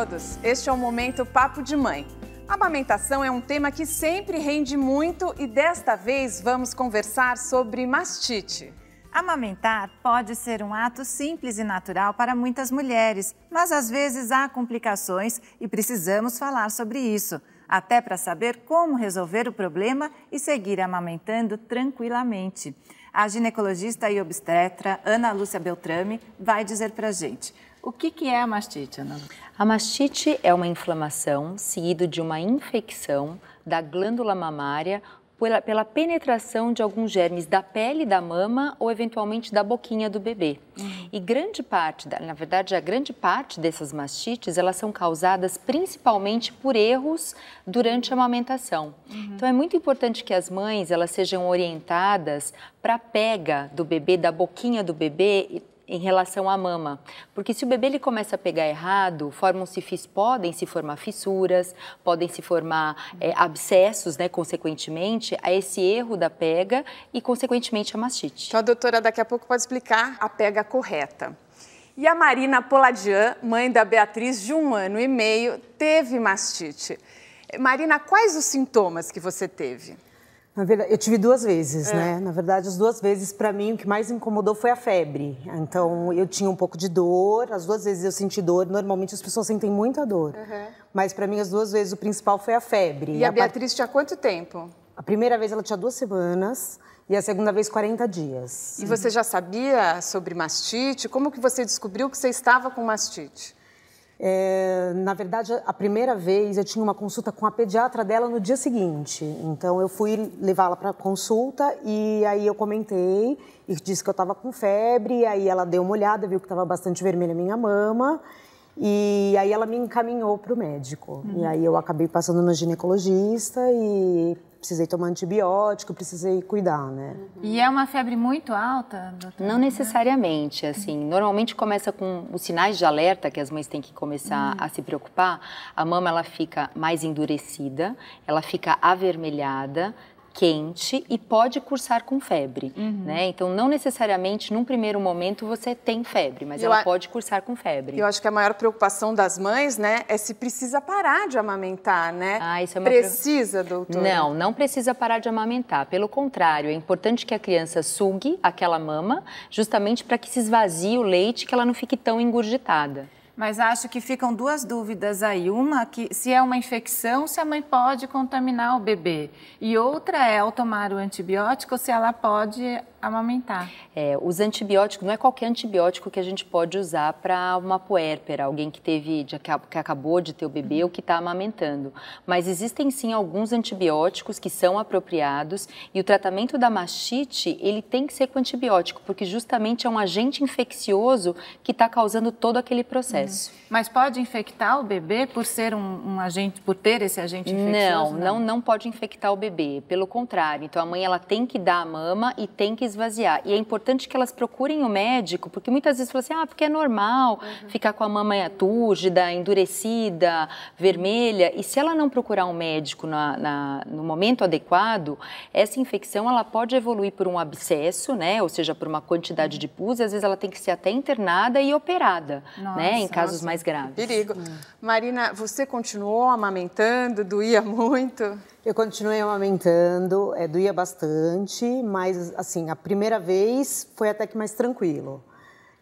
todos! Este é o Momento Papo de Mãe. Amamentação é um tema que sempre rende muito e desta vez vamos conversar sobre mastite. Amamentar pode ser um ato simples e natural para muitas mulheres, mas às vezes há complicações e precisamos falar sobre isso, até para saber como resolver o problema e seguir amamentando tranquilamente. A ginecologista e obstetra Ana Lúcia Beltrame vai dizer para gente. O que, que é a mastite, Ana? A mastite é uma inflamação seguido de uma infecção da glândula mamária pela, pela, penetração de alguns germes da pele da mama ou eventualmente da boquinha do bebê. Uhum. E grande parte, na verdade, a grande parte dessas mastites, elas são causadas principalmente por erros durante a amamentação. Uhum. Então é muito importante que as mães elas sejam orientadas para a pega do bebê, da boquinha do bebê em relação à mama. Porque se o bebê ele começa a pegar errado, formam-se podem se formar fissuras, podem se formar é, abscessos, né, consequentemente, a esse erro da pega e, consequentemente, a mastite. Então, a doutora daqui a pouco pode explicar a pega correta. E a Marina Poladian, mãe da Beatriz de um ano e meio, teve mastite. Marina, quais os sintomas que você teve? Na verdade, eu tive duas vezes, é. né? Na verdade, as duas vezes, para mim, o que mais incomodou foi a febre. Então, eu tinha um pouco de dor, as duas vezes eu senti dor. Normalmente, as pessoas sentem muita dor. Uhum. Mas, para mim, as duas vezes, o principal foi a febre. E, e a, a Beatriz part... tinha quanto tempo? A primeira vez, ela tinha duas semanas. E a segunda vez, 40 dias. E você já sabia sobre mastite? Como que você descobriu que você estava com mastite? É, na verdade, a primeira vez eu tinha uma consulta com a pediatra dela no dia seguinte. Então eu fui levá-la para consulta e aí eu comentei e disse que eu estava com febre. E aí ela deu uma olhada, viu que estava bastante vermelha a minha mama. E aí ela me encaminhou para o médico. Uhum. E aí eu acabei passando no ginecologista e precisei tomar antibiótico, precisei cuidar, né? E é uma febre muito alta, doutora? Não necessariamente, assim. Normalmente começa com os sinais de alerta que as mães têm que começar uhum. a se preocupar. A mama ela fica mais endurecida, ela fica avermelhada, quente e pode cursar com febre, uhum. né? Então, não necessariamente num primeiro momento você tem febre, mas eu ela a... pode cursar com febre. Eu acho que a maior preocupação das mães, né, é se precisa parar de amamentar, né? Ah, isso é uma Precisa, doutora? Não, não precisa parar de amamentar. Pelo contrário, é importante que a criança sugue aquela mama, justamente para que se esvazie o leite, que ela não fique tão engurgitada. Mas acho que ficam duas dúvidas aí. Uma, que se é uma infecção, se a mãe pode contaminar o bebê. E outra é, ao tomar o antibiótico, se ela pode amamentar. É, os antibióticos, não é qualquer antibiótico que a gente pode usar para uma puérpera, alguém que teve, que acabou de ter o bebê ou que está amamentando. Mas existem sim alguns antibióticos que são apropriados e o tratamento da mastite, ele tem que ser com antibiótico, porque justamente é um agente infeccioso que está causando todo aquele processo. Uhum. Mas pode infectar o bebê por ser um, um, agente, por ter esse agente infeccioso? Não, não, não pode infectar o bebê, pelo contrário. Então a mãe ela tem que dar a mama e tem que esvaziar. E é importante que elas procurem o médico, porque muitas vezes falam assim, ah, porque é normal uhum. ficar com a mama túrgida, endurecida, vermelha. E se ela não procurar um médico na, na, no momento adequado, essa infecção ela pode evoluir por um abscesso, né? Ou seja, por uma quantidade de pus, e às vezes ela tem que ser até internada e operada, nossa, né? Em casos nossa, mais graves. Perigo. Marina, você continuou amamentando? Doía muito? Eu continuei amamentando, é, doía bastante, mas assim, a primeira vez foi até que mais tranquilo.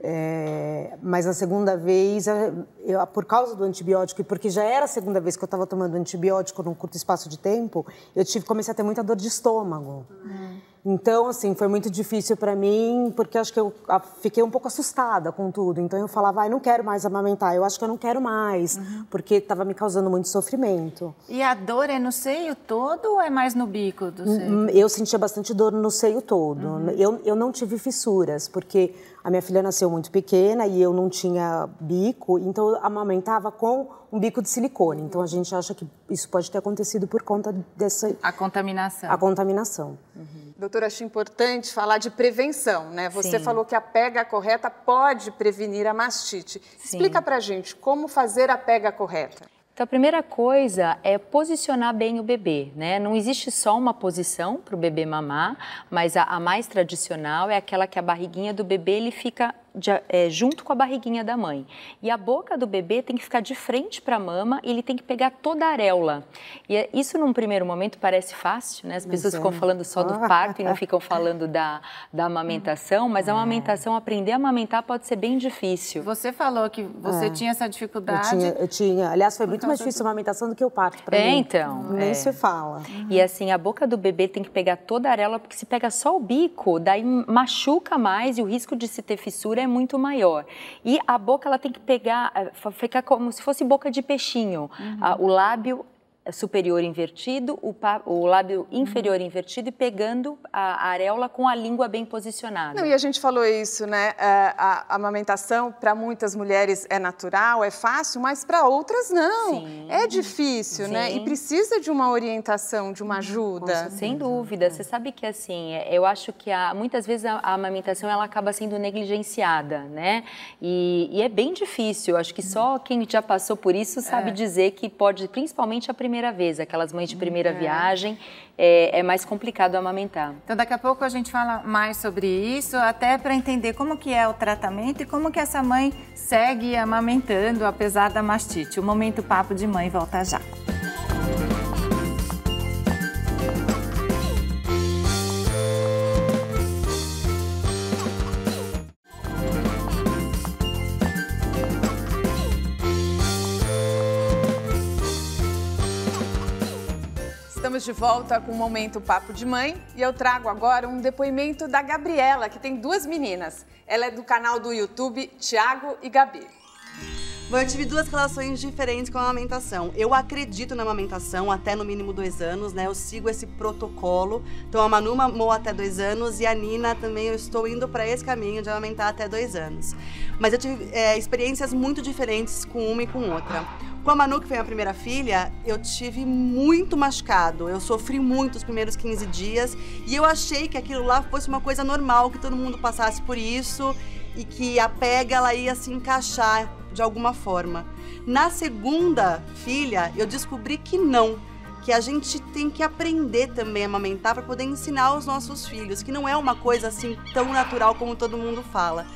É, mas a segunda vez, eu, por causa do antibiótico, e porque já era a segunda vez que eu estava tomando antibiótico num curto espaço de tempo, eu tive, comecei a ter muita dor de estômago. Uhum. Então, assim, foi muito difícil para mim, porque acho que eu fiquei um pouco assustada com tudo. Então, eu falava, ai, não quero mais amamentar, eu acho que eu não quero mais, uhum. porque estava me causando muito sofrimento. E a dor é no seio todo ou é mais no bico do seio? Hum, eu sentia bastante dor no seio todo. Uhum. Eu, eu não tive fissuras, porque a minha filha nasceu muito pequena e eu não tinha bico, então eu amamentava com um bico de silicone. Então a gente acha que isso pode ter acontecido por conta dessa. A contaminação. A contaminação. Uhum. Doutora, acho importante falar de prevenção, né? Você Sim. falou que a pega correta pode prevenir a mastite. Sim. Explica pra gente como fazer a pega correta. Então, a primeira coisa é posicionar bem o bebê, né? Não existe só uma posição para o bebê mamar, mas a, a, mais tradicional é aquela que a barriguinha do bebê ele fica de, é, junto com a barriguinha da mãe. E a boca do bebê tem que ficar de frente para a mama e ele tem que pegar toda a areola. E é, isso, num primeiro momento, parece fácil, né? As pessoas ficam falando só do parto e não ficam falando da, da amamentação, mas a amamentação, aprender a amamentar pode ser bem difícil. Você falou que você é. tinha essa dificuldade. Eu tinha, eu tinha. Aliás, foi muito mais difícil a amamentação do que o parto para é, mim. então. Nem é. se fala. E assim, a boca do bebê tem que pegar toda a areola, porque se pega só o bico, daí machuca mais e o risco de se ter fissura é muito maior. E a boca, ela tem que pegar, eh, ficar como se fosse boca de peixinho. Uhum. O lábio superior invertido, o, o lábio inferior invertido e pegando a, a, areola com a língua bem posicionada. Não, e a gente falou isso, né? É, a, a amamentação para muitas mulheres é natural, é fácil, mas para outras não. Sim. É difícil, Sim. né? E precisa de uma orientação, de uma uhum. ajuda. Sem dúvida. Você sabe que assim, é, eu acho que a, muitas vezes a, a, amamentação ela acaba sendo negligenciada, né? E, e, é bem difícil. Acho que só quem já passou por isso sabe é. dizer que pode, principalmente a primeira primeira vez, aquelas mães de primeira é. viagem, é, é, mais complicado amamentar. Então daqui a pouco a gente fala mais sobre isso, até para entender como que é o tratamento e como que essa mãe segue amamentando apesar da mastite. O Momento Papo de Mãe volta já. De volta com o Momento Papo de Mãe e eu trago agora um depoimento da Gabriela, que tem duas meninas. Ela é do canal do YouTube Tiago e Gabi. Bom, eu tive duas relações diferentes com a amamentação. Eu acredito na amamentação até no mínimo dois anos, né? Eu sigo esse protocolo. Então a Manu mamou até dois anos e a Nina também eu estou indo para esse caminho de amamentar até dois anos. Mas eu tive é, experiências muito diferentes com uma e com outra. Com a Manu, que foi a primeira filha, eu tive muito machucado. Eu sofri muito os primeiros 15 dias e eu achei que aquilo lá fosse uma coisa normal, que todo mundo passasse por isso e que a pega ela ia se encaixar de alguma forma. Na segunda filha, eu descobri que não, que a gente tem que aprender também a amamentar para poder ensinar aos nossos filhos, que não é uma coisa assim tão natural como todo mundo fala.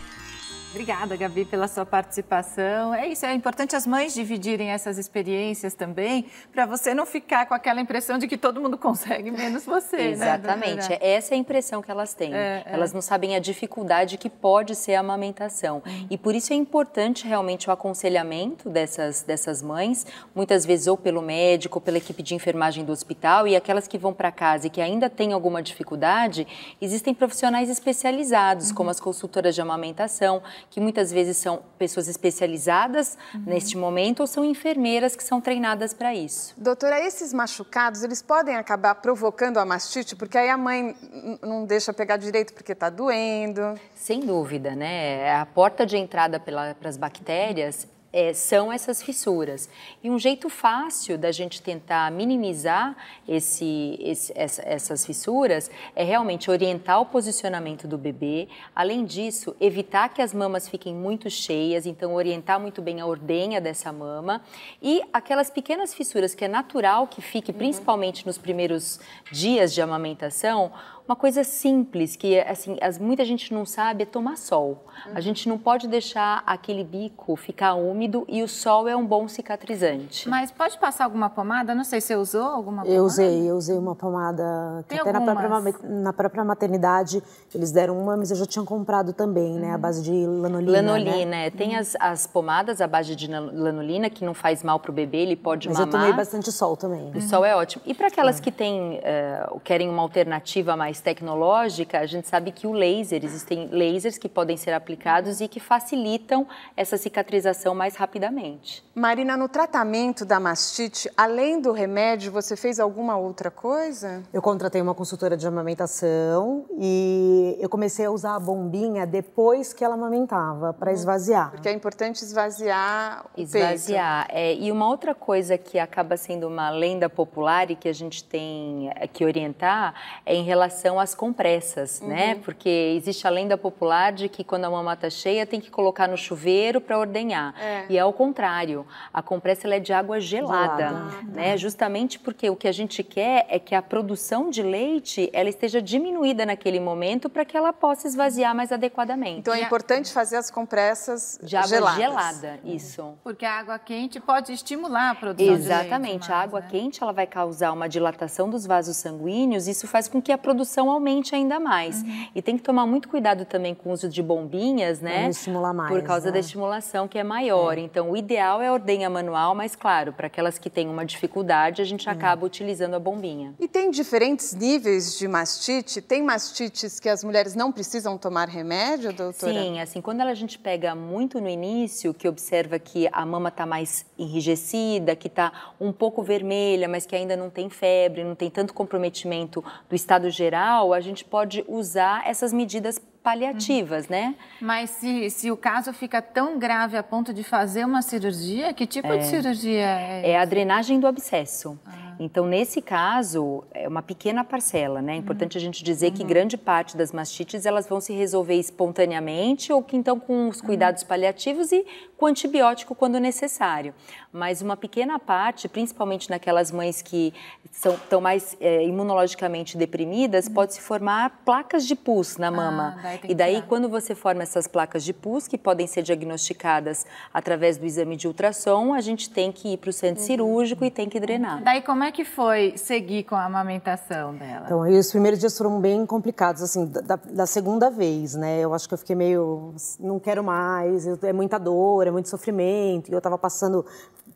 Obrigada, Gabi, pela sua participação. É isso, é importante as mães dividirem essas experiências também, para você não ficar com aquela impressão de que todo mundo consegue, menos você. Né, Exatamente, né, essa é a impressão que elas têm. É, é. elas é. não sabem a dificuldade que pode ser a amamentação. Hum. E por isso é importante realmente o aconselhamento dessas, dessas mães, muitas vezes ou pelo médico, ou pela equipe de enfermagem do hospital, e aquelas que vão para casa e que ainda têm alguma dificuldade, existem profissionais especializados, uhum. como as consultoras de amamentação, que muitas vezes são pessoas especializadas uhum. neste momento ou são enfermeiras que são treinadas para isso. Doutora, esses machucados, eles podem acabar provocando a mastite, porque aí a mãe não deixa pegar direito porque está doendo? Sem dúvida, né? A porta de entrada para as bactérias é, são essas fissuras. E um jeito fácil da gente tentar minimizar esse, esse, essa, essas fissuras é realmente orientar o posicionamento do bebê. Além disso, evitar que as mamas fiquem muito cheias, então orientar muito bem a ordenha dessa mama. E aquelas pequenas fissuras que é natural que fique, uhum. principalmente nos primeiros dias de amamentação, uma coisa simples que assim, as, muita gente não sabe é tomar sol. Uhum. A gente não pode deixar aquele bico ficar úmido e o sol é um bom cicatrizante. Mas pode passar alguma pomada? Não sei, você usou alguma pomada? Eu usei, eu usei uma pomada que Tem até na própria, na própria, maternidade eles deram uma, mas eu já tinha comprado também, né? A base de lanolina. Lanolina, né? é. Tem as, as pomadas à base de lanolina que não faz mal para o bebê, ele pode mas mamar. Mas eu tomei bastante sol também. O sol é ótimo. E para aquelas é. que têm, uh, querem uma alternativa mais tecnológica, a gente sabe que o laser, existem lasers que podem ser aplicados e que facilitam essa cicatrização mais rapidamente. Marina, no tratamento da mastite, além do remédio, você fez alguma outra coisa? Eu contratei uma consultora de amamentação e eu comecei a usar a bombinha depois que ela amamentava, para esvaziar. Porque é importante esvaziar o esvaziar. peito. É, e uma outra coisa que acaba sendo uma lenda popular e que a gente tem que orientar é em relação relação às compressas, né? uhum. né? Porque existe a lenda popular de que quando a mama está cheia tem que colocar no chuveiro para ordenhar. É. E é o contrário. A compressa ela é de água gelada, gelada, né? Justamente porque o que a gente quer é que a produção de leite ela esteja diminuída naquele momento para que ela possa esvaziar mais adequadamente. Então é importante fazer as compressas de água geladas. gelada, isso. Porque a água quente pode estimular a produção Exatamente. a água né? quente ela vai causar uma dilatação dos vasos sanguíneos, isso faz com que a produção aumente ainda mais. Uhum. E tem que tomar muito cuidado também com o uso de bombinhas, né? estimular mais. Por causa né? da estimulação que é maior. É. Então, o ideal é a ordenha manual, mas claro, para aquelas que têm uma dificuldade, a gente uhum. acaba utilizando a bombinha. E tem diferentes níveis de mastite? Tem mastites que as mulheres não precisam tomar remédio, doutora? Sim, assim, quando a gente pega muito no início, que observa que a mama está mais enrijecida, que está um pouco vermelha, mas que ainda não tem febre, não tem tanto comprometimento do estado geral, a gente pode usar essas medidas paliativas, uhum. né? Mas se, se o caso fica tão grave a ponto de fazer uma cirurgia, que tipo é, de cirurgia é? É a drenagem do abscesso. Ah. Então, nesse caso, é uma pequena parcela, né? É importante uhum. a gente dizer uhum. que grande parte das mastites elas vão se resolver espontaneamente ou que então com os cuidados uhum. paliativos e com antibiótico quando necessário. Mas uma pequena parte, principalmente naquelas mães que são, estão mais é, imunologicamente deprimidas, uhum. pode se formar placas de pus na mama. Ah, e daí, tirar. quando você forma essas placas de pus, que podem ser diagnosticadas através do exame de ultrassom, a gente tem que ir para o centro uhum. cirúrgico e tem que drenar. Daí, como é que foi seguir com a amamentação dela? Então, os primeiros dias foram bem complicados, assim, da, da segunda vez, né? Eu acho que eu fiquei meio, não quero mais, é muita dor, é muito sofrimento. E eu estava passando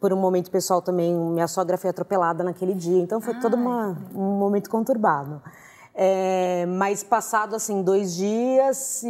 por um momento pessoal também, minha sogra foi atropelada naquele dia, então foi Ai. todo uma, um momento conturbado. É, mas passado assim dois dias,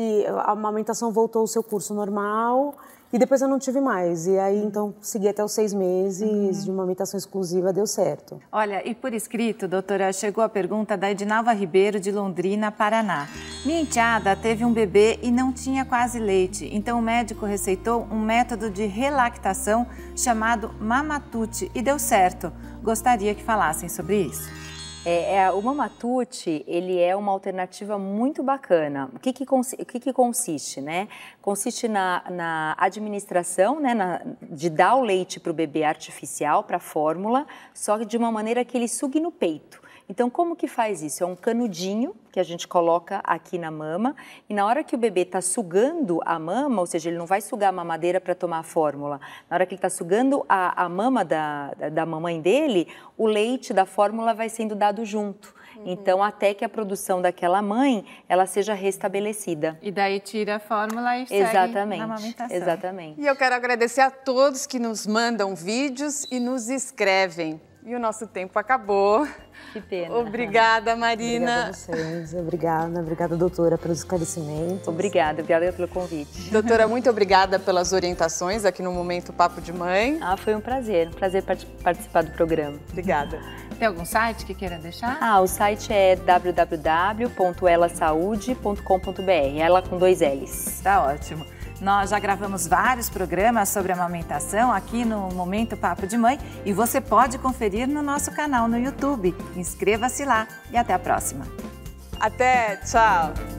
a amamentação voltou ao seu curso normal e depois eu não tive mais. E aí, então, segui até os seis meses uhum. de amamentação exclusiva, deu certo. Olha, e por escrito, doutora, chegou a pergunta da Edinalva Ribeiro, de Londrina, Paraná. Minha enteada teve um bebê e não tinha quase leite, então o médico receitou um método de relactação chamado Mamatute e deu certo. Gostaria que falassem sobre isso. É, é, o Mamatute, ele é uma alternativa muito bacana. O que, que, o que, que consiste, né? Consiste na, na administração, né, na, de dar o leite para o bebê artificial, para a fórmula, só que de uma maneira que ele sugue no peito. Então, como que faz isso? É um canudinho que a gente coloca aqui na mama e na hora que o bebê está sugando a mama, ou seja, ele não vai sugar a mamadeira para tomar a fórmula, na hora que ele está sugando a, a mama da, da mamãe dele, o leite da fórmula vai sendo dado junto. Uhum. Então, até que a produção daquela mãe, ela seja restabelecida. E daí tira a fórmula e exatamente, segue amamentação. Exatamente. E eu quero agradecer a todos que nos mandam vídeos e nos escrevem. E o nosso tempo acabou. Que pena. Obrigada, Marina. Obrigada a vocês. Obrigada, obrigada, doutora, pelos esclarecimentos. Obrigada, obrigada pelo convite. Doutora, muito obrigada pelas orientações aqui no Momento Papo de Mãe. Ah, foi um prazer. Um prazer participar do programa. Obrigada. Tem algum site que queira deixar? Ah, o site é www.elasaude.com.br. Ela com dois L's. Tá ótimo. Nós já gravamos vários programas sobre amamentação aqui no Momento Papo de Mãe e você pode conferir no nosso canal no YouTube. Inscreva-se lá e até a próxima. Até, tchau!